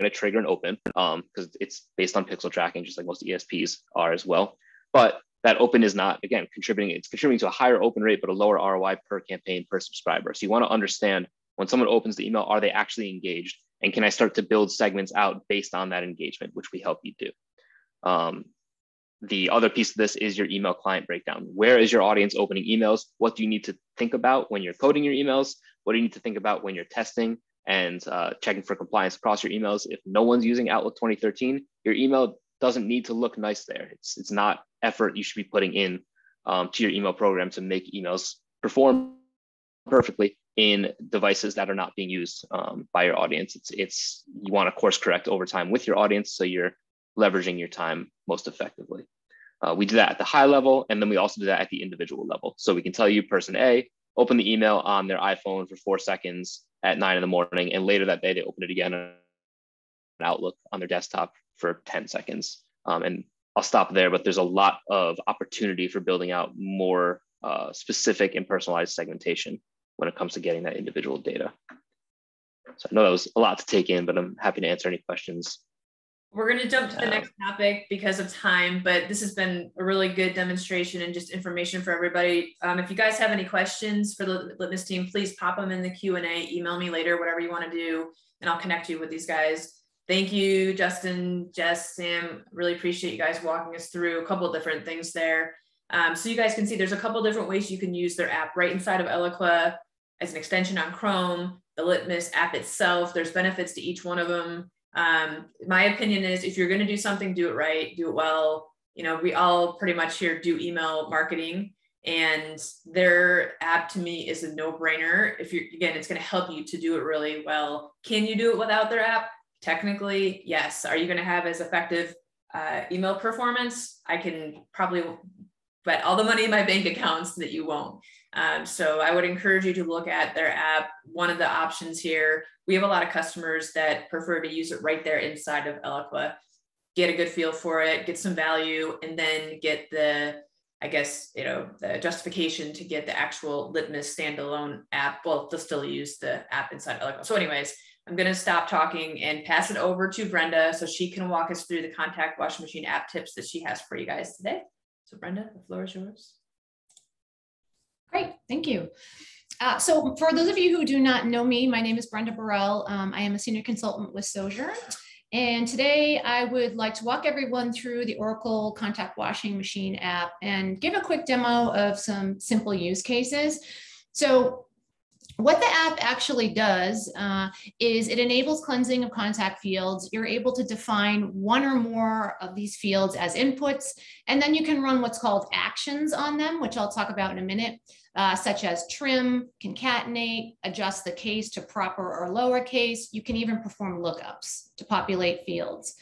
to trigger an open because um, it's based on pixel tracking, just like most ESPs are as well. But that open is not, again, contributing, it's contributing to a higher open rate, but a lower ROI per campaign per subscriber. So you want to understand when someone opens the email, are they actually engaged? And can I start to build segments out based on that engagement, which we help you do? Um, the other piece of this is your email client breakdown. Where is your audience opening emails? What do you need to think about when you're coding your emails? What do you need to think about when you're testing and uh, checking for compliance across your emails? If no one's using Outlook 2013, your email doesn't need to look nice there. It's, it's not effort you should be putting in um, to your email program to make emails perform perfectly in devices that are not being used um, by your audience. It's, it's you want to course correct over time with your audience so you're leveraging your time most effectively. Uh, we do that at the high level, and then we also do that at the individual level. So we can tell you person A, open the email on their iPhone for four seconds at nine in the morning, and later that day they open it again on Outlook on their desktop for 10 seconds. Um, and I'll stop there, but there's a lot of opportunity for building out more uh, specific and personalized segmentation when it comes to getting that individual data. So I know that was a lot to take in, but I'm happy to answer any questions we're going to jump to the next topic because of time, but this has been a really good demonstration and just information for everybody. Um, if you guys have any questions for the Litmus team, please pop them in the Q&A, email me later, whatever you want to do, and I'll connect you with these guys. Thank you, Justin, Jess, Sam. Really appreciate you guys walking us through a couple of different things there. Um, so you guys can see there's a couple different ways you can use their app right inside of Eloqua as an extension on Chrome, the Litmus app itself. There's benefits to each one of them. Um, my opinion is if you're going to do something, do it right, do it well. You know, we all pretty much here do email marketing, and their app to me is a no brainer. If you're, again, it's going to help you to do it really well. Can you do it without their app? Technically, yes. Are you going to have as effective uh, email performance? I can probably bet all the money in my bank accounts that you won't. Um, so I would encourage you to look at their app. One of the options here, we have a lot of customers that prefer to use it right there inside of Eloqua, get a good feel for it, get some value, and then get the, I guess, you know, the justification to get the actual Litmus standalone app. Well, they'll still use the app inside Eloqua. So anyways, I'm going to stop talking and pass it over to Brenda so she can walk us through the contact washing machine app tips that she has for you guys today. So Brenda, the floor is yours. Great, thank you. Uh, so for those of you who do not know me, my name is Brenda Barrelle. Um, I am a senior consultant with Sojourn. And today I would like to walk everyone through the Oracle Contact Washing Machine app and give a quick demo of some simple use cases. So what the app actually does uh, is it enables cleansing of contact fields. You're able to define one or more of these fields as inputs, and then you can run what's called actions on them, which I'll talk about in a minute, uh, such as trim, concatenate, adjust the case to proper or lowercase. You can even perform lookups to populate fields.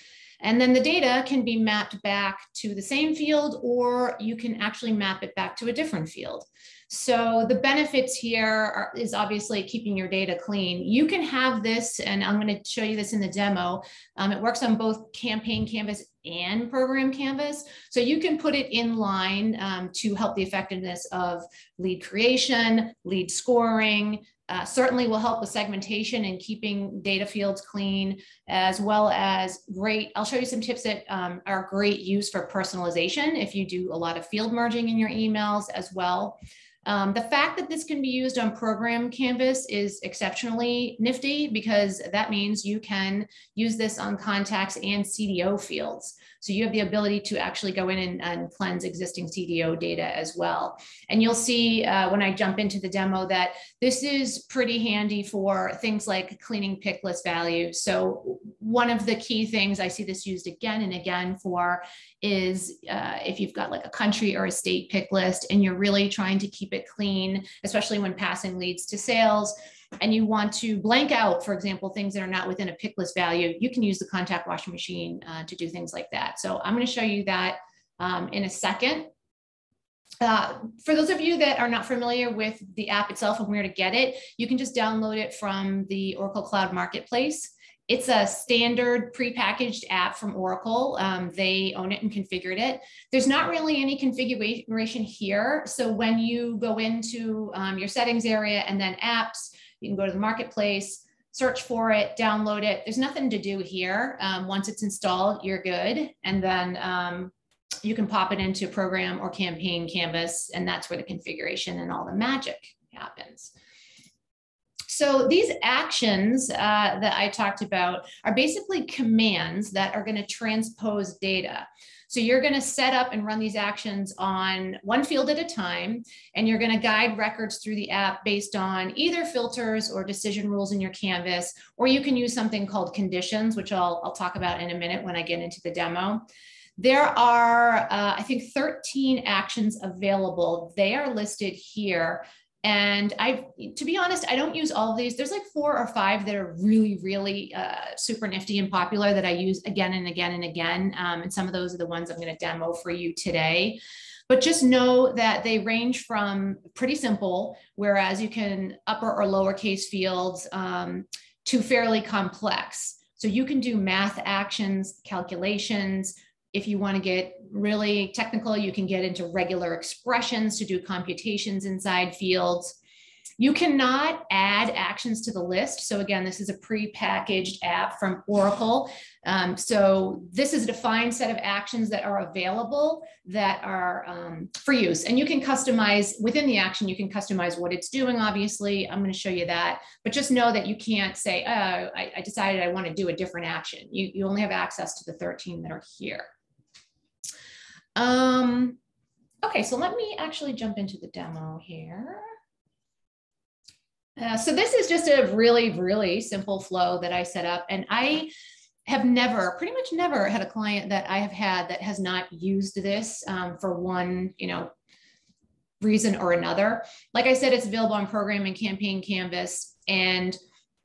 And then the data can be mapped back to the same field, or you can actually map it back to a different field. So the benefits here are, is obviously keeping your data clean. You can have this, and I'm going to show you this in the demo. Um, it works on both campaign canvas and program canvas. So you can put it in line um, to help the effectiveness of lead creation, lead scoring, uh, certainly will help with segmentation and keeping data fields clean, as well as great, I'll show you some tips that um, are great use for personalization if you do a lot of field merging in your emails as well. Um, the fact that this can be used on program canvas is exceptionally nifty because that means you can use this on contacts and CDO fields. So you have the ability to actually go in and, and cleanse existing CDO data as well. And you'll see uh, when I jump into the demo that this is pretty handy for things like cleaning pick list values. So one of the key things I see this used again and again for is uh, if you've got like a country or a state pick list and you're really trying to keep it clean, especially when passing leads to sales, and you want to blank out, for example, things that are not within a pick list value, you can use the contact washing machine uh, to do things like that. So I'm going to show you that um, in a second. Uh, for those of you that are not familiar with the app itself and where to get it, you can just download it from the Oracle Cloud Marketplace. It's a standard prepackaged app from Oracle. Um, they own it and configured it. There's not really any configuration here. So when you go into um, your settings area and then apps, you can go to the marketplace, search for it, download it. There's nothing to do here. Um, once it's installed, you're good. And then um, you can pop it into program or campaign canvas, and that's where the configuration and all the magic happens. So these actions uh, that I talked about are basically commands that are going to transpose data. So you're going to set up and run these actions on one field at a time, and you're going to guide records through the app based on either filters or decision rules in your canvas, or you can use something called conditions, which I'll, I'll talk about in a minute when I get into the demo. There are, uh, I think, 13 actions available. They are listed here. And I, to be honest, I don't use all of these. There's like four or five that are really, really uh, super nifty and popular that I use again and again and again. Um, and some of those are the ones I'm going to demo for you today. But just know that they range from pretty simple, whereas you can upper or lowercase fields, um, to fairly complex. So you can do math actions, calculations, if you want to get really technical, you can get into regular expressions to do computations inside fields. You cannot add actions to the list. So again, this is a pre-packaged app from Oracle. Um, so this is a defined set of actions that are available that are um, for use. And you can customize within the action, you can customize what it's doing, obviously. I'm going to show you that. But just know that you can't say, oh, I, I decided I want to do a different action. You, you only have access to the 13 that are here. Um, okay, so let me actually jump into the demo here. Uh, so this is just a really, really simple flow that I set up. And I have never, pretty much never had a client that I have had that has not used this um, for one, you know, reason or another. Like I said, it's available on program and campaign canvas. And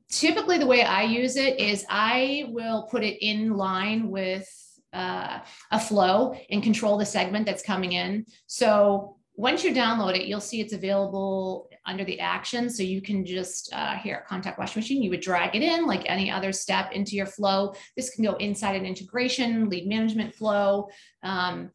typically the way I use it is I will put it in line with uh, a flow and control the segment that's coming in. So once you download it, you'll see it's available under the action. So you can just, uh, here, contact washing machine, you would drag it in like any other step into your flow. This can go inside an integration, lead management flow. Um,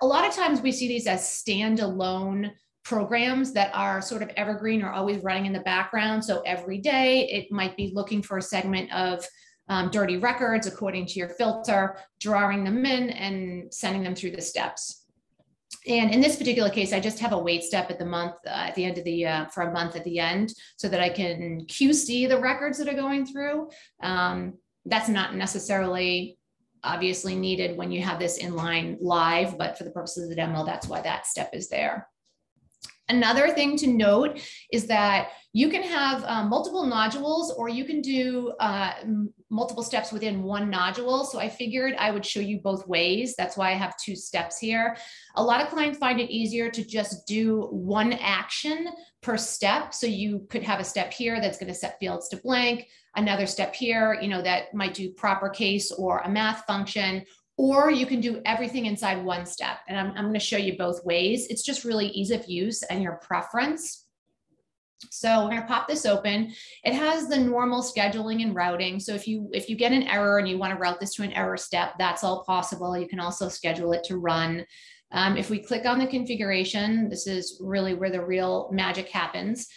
a lot of times we see these as standalone programs that are sort of evergreen or always running in the background. So every day it might be looking for a segment of um, dirty records according to your filter, drawing them in and sending them through the steps. And in this particular case, I just have a wait step at the month, uh, at the end of the, uh, for a month at the end, so that I can QC the records that are going through. Um, that's not necessarily obviously needed when you have this inline live, but for the purposes of the demo, that's why that step is there. Another thing to note is that you can have um, multiple nodules or you can do uh, multiple steps within one nodule. So I figured I would show you both ways. That's why I have two steps here. A lot of clients find it easier to just do one action per step. So you could have a step here that's going to set fields to blank, another step here, you know, that might do proper case or a math function, or you can do everything inside one step. And I'm, I'm going to show you both ways. It's just really ease of use and your preference. So we're going to pop this open. It has the normal scheduling and routing. So if you if you get an error and you want to route this to an error step, that's all possible. You can also schedule it to run. Um, if we click on the configuration, this is really where the real magic happens.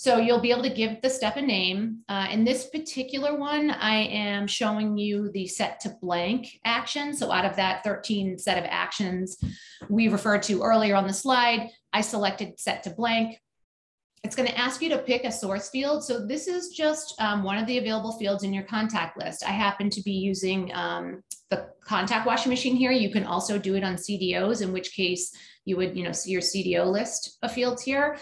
So you'll be able to give the step a name. Uh, in this particular one, I am showing you the set to blank action. So out of that 13 set of actions we referred to earlier on the slide, I selected set to blank. It's going to ask you to pick a source field. So this is just um, one of the available fields in your contact list. I happen to be using um, the contact washing machine here. You can also do it on CDOs, in which case you would, you know, see your CDO list of fields here.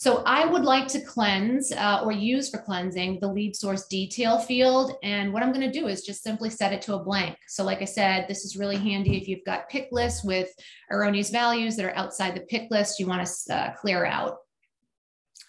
So I would like to cleanse uh, or use for cleansing the lead source detail field. And what I'm going to do is just simply set it to a blank. So like I said, this is really handy if you've got pick lists with erroneous values that are outside the pick list you want to uh, clear out.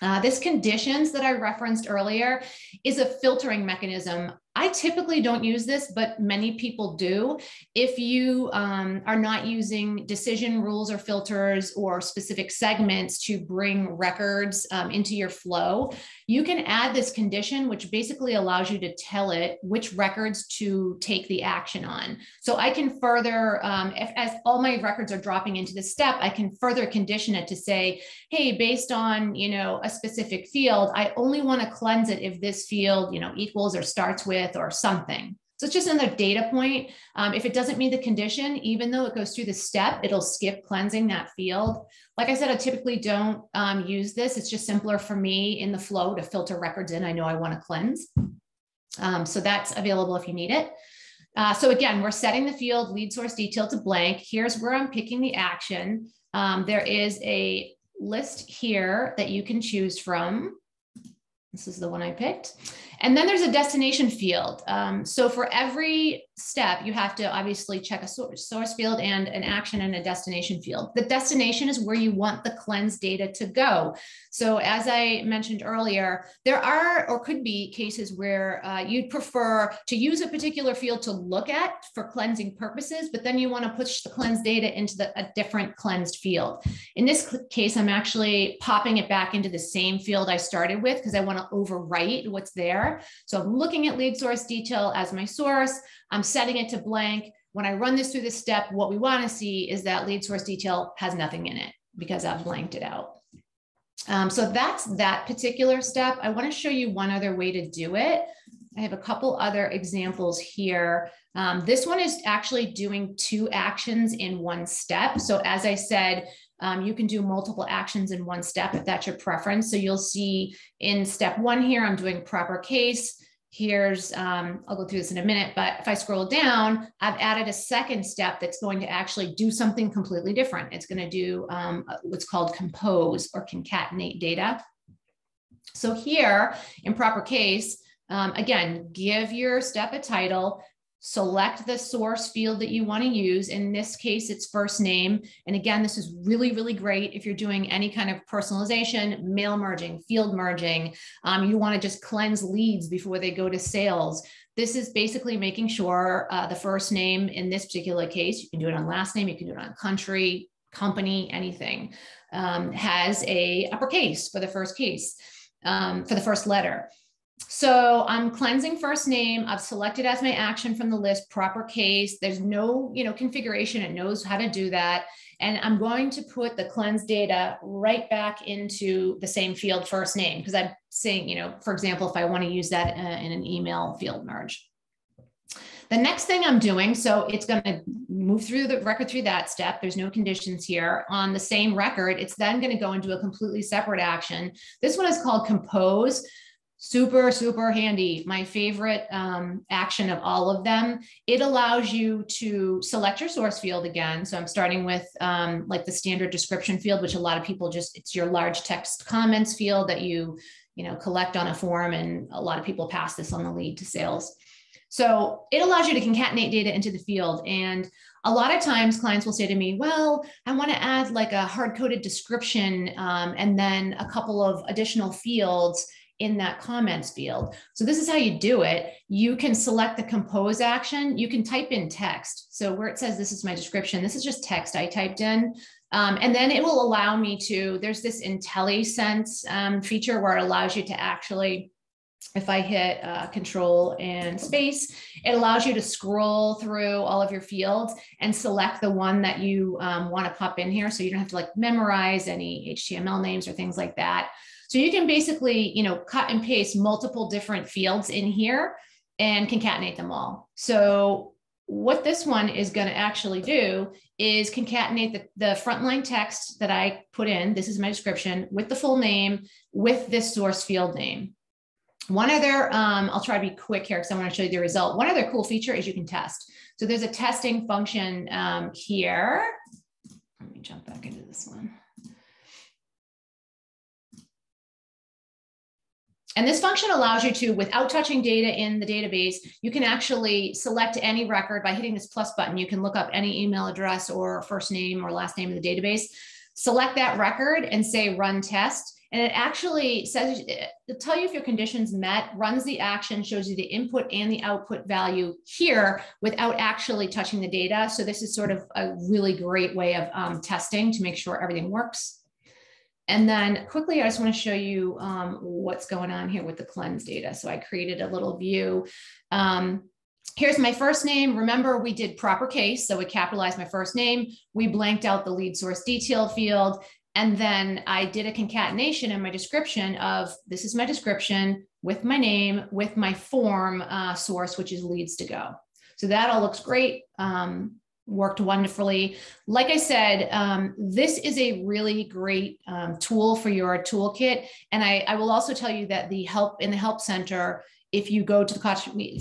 Uh, this conditions that I referenced earlier is a filtering mechanism I typically don't use this, but many people do. If you um, are not using decision rules or filters or specific segments to bring records um, into your flow, you can add this condition, which basically allows you to tell it which records to take the action on. So I can further, um, if, as all my records are dropping into the step, I can further condition it to say, hey, based on you know a specific field, I only want to cleanse it if this field you know equals or starts with or something. So it's just another data point. Um, if it doesn't meet the condition, even though it goes through the step, it'll skip cleansing that field. Like I said, I typically don't um, use this. It's just simpler for me in the flow to filter records in. I know I want to cleanse. Um, so that's available if you need it. Uh, so again, we're setting the field lead source detail to blank. Here's where I'm picking the action. Um, there is a list here that you can choose from. This is the one I picked. And then there's a destination field. Um, so for every step, you have to obviously check a source, source field and an action and a destination field. The destination is where you want the cleanse data to go. So as I mentioned earlier, there are or could be cases where uh, you'd prefer to use a particular field to look at for cleansing purposes, but then you want to push the cleanse data into the, a different cleansed field. In this case, I'm actually popping it back into the same field I started with because I want to overwrite what's there. So I'm looking at lead source detail as my source. I'm setting it to blank. When I run this through the step, what we want to see is that lead source detail has nothing in it because I've blanked it out. Um, so that's that particular step. I want to show you one other way to do it. I have a couple other examples here. Um, this one is actually doing two actions in one step. So as I said, um, you can do multiple actions in one step if that's your preference. So you'll see in step one here, I'm doing proper case here's, um, I'll go through this in a minute, but if I scroll down, I've added a second step that's going to actually do something completely different. It's going to do um, what's called compose or concatenate data. So here in proper case, um, again, give your step a title, select the source field that you want to use. In this case, it's first name. And again, this is really, really great if you're doing any kind of personalization, mail merging, field merging. Um, you want to just cleanse leads before they go to sales. This is basically making sure uh, the first name in this particular case, you can do it on last name, you can do it on country, company, anything, um, has a uppercase for the first case, um, for the first letter. So I'm cleansing first name. I've selected as my action from the list proper case. There's no, you know, configuration. It knows how to do that. And I'm going to put the cleanse data right back into the same field first name because I'm saying, you know, for example, if I want to use that uh, in an email field merge. The next thing I'm doing, so it's going to move through the record through that step. There's no conditions here. On the same record, it's then going to go into a completely separate action. This one is called compose super super handy. My favorite um, action of all of them. It allows you to select your source field again. So i'm starting with um, like the standard description field which a lot of people just it's your large text comments field that you you know collect on a form and a lot of people pass this on the lead to sales. So it allows you to concatenate data into the field. And a lot of times clients will say to me well i want to add like a hard coded description um, and then a couple of additional fields in that comments field. So this is how you do it. You can select the compose action. You can type in text. So where it says, this is my description, this is just text I typed in. Um, and then it will allow me to, there's this IntelliSense um, feature where it allows you to actually, if I hit uh, control and space, it allows you to scroll through all of your fields and select the one that you um, want to pop in here. So you don't have to like memorize any HTML names or things like that. So you can basically, you know, cut and paste multiple different fields in here and concatenate them all. So what this one is going to actually do is concatenate the, the frontline text that I put in. This is my description with the full name with this source field name. One other, um, I'll try to be quick here because I want to show you the result. One other cool feature is you can test. So there's a testing function um, here. Let me jump back into this one. And this function allows you to, without touching data in the database, you can actually select any record by hitting this plus button. You can look up any email address or first name or last name in the database, select that record and say run test. And it actually says, it'll tell you if your conditions met, runs the action, shows you the input and the output value here without actually touching the data. So this is sort of a really great way of um, testing to make sure everything works. And then quickly, I just want to show you um, what's going on here with the cleanse data. So I created a little view. Um, here's my first name. Remember, we did proper case. So we capitalized my first name. We blanked out the lead source detail field. And then I did a concatenation in my description of this is my description with my name, with my form uh, source, which is leads to go. So that all looks great. Um, worked wonderfully. Like I said, um, this is a really great um, tool for your toolkit. And I, I, will also tell you that the help in the help center, if you go to the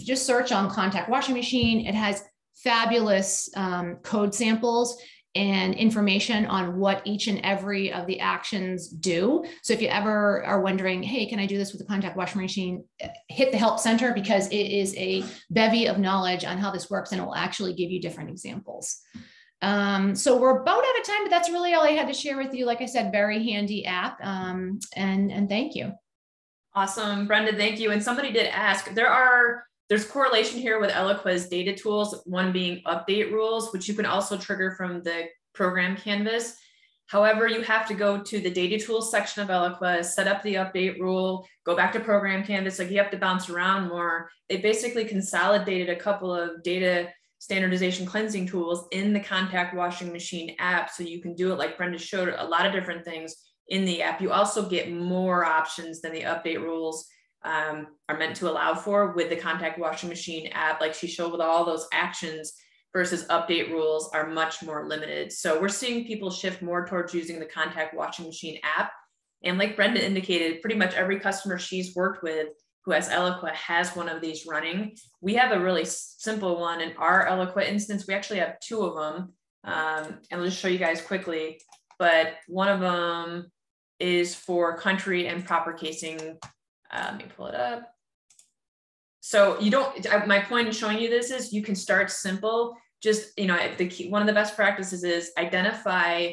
just search on contact washing machine, it has fabulous um, code samples and information on what each and every of the actions do. So if you ever are wondering, hey, can I do this with a contact washing machine? Hit the help center because it is a bevy of knowledge on how this works and it will actually give you different examples. Um, so we're about out of time, but that's really all I had to share with you. Like I said, very handy app. Um, and, and thank you. Awesome, Brenda, thank you. And somebody did ask, there are there's correlation here with Eloqua's data tools, one being update rules, which you can also trigger from the program canvas. However, you have to go to the data tools section of Eloqua, set up the update rule, go back to program canvas. Like you have to bounce around more. They basically consolidated a couple of data standardization cleansing tools in the contact washing machine app. So you can do it like Brenda showed a lot of different things in the app. You also get more options than the update rules um, are meant to allow for with the contact washing machine app, like she showed with all those actions versus update rules are much more limited. So we're seeing people shift more towards using the contact washing machine app. And like Brenda indicated, pretty much every customer she's worked with who has Eloqua has one of these running. We have a really simple one in our Eloqua instance. We actually have two of them. Um, and I'll just show you guys quickly. But one of them is for country and proper casing uh, let me pull it up. So you don't, my point in showing you this is you can start simple. Just, you know, the key, one of the best practices is identify,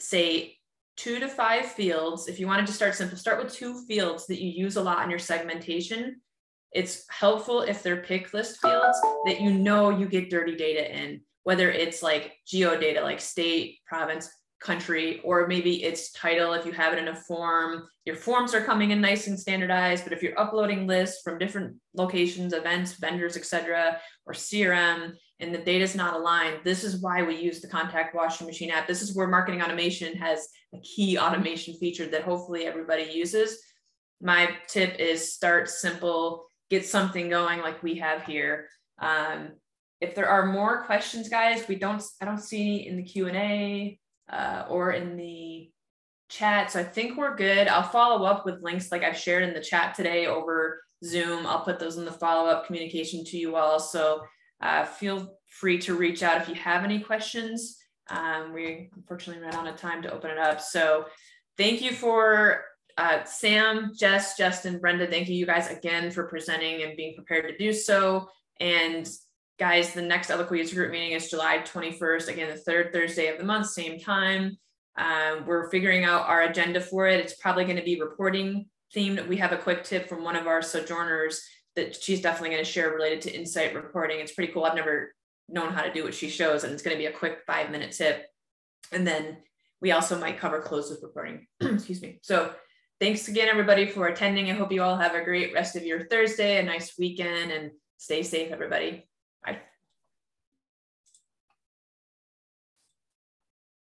say, two to five fields. If you wanted to start simple, start with two fields that you use a lot in your segmentation. It's helpful if they're pick list fields that you know you get dirty data in, whether it's like geo data, like state, province, country, or maybe it's title if you have it in a form. Your forms are coming in nice and standardized, but if you're uploading lists from different locations, events, vendors, etc., or CRM, and the data is not aligned, this is why we use the contact washing machine app. This is where marketing automation has a key automation feature that hopefully everybody uses. My tip is start simple, get something going like we have here. Um, if there are more questions, guys, we don't, I don't see in the Q&A uh, or in the chat. So I think we're good. I'll follow up with links like I've shared in the chat today over Zoom. I'll put those in the follow up communication to you all. So uh, feel free to reach out if you have any questions. Um, we unfortunately ran out of time to open it up. So thank you for uh, Sam, Jess, Justin, Brenda. Thank you, you guys again for presenting and being prepared to do so. And guys, the next Eloqua user group meeting is July 21st. Again, the third Thursday of the month, same time. Um, we're figuring out our agenda for it. It's probably going to be reporting themed. We have a quick tip from one of our sojourners that she's definitely going to share related to insight reporting. It's pretty cool. I've never known how to do what she shows, and it's going to be a quick five minute tip. And then we also might cover closed loop reporting. [CLEARS THROAT] Excuse me. So thanks again, everybody, for attending. I hope you all have a great rest of your Thursday, a nice weekend, and stay safe, everybody. Bye.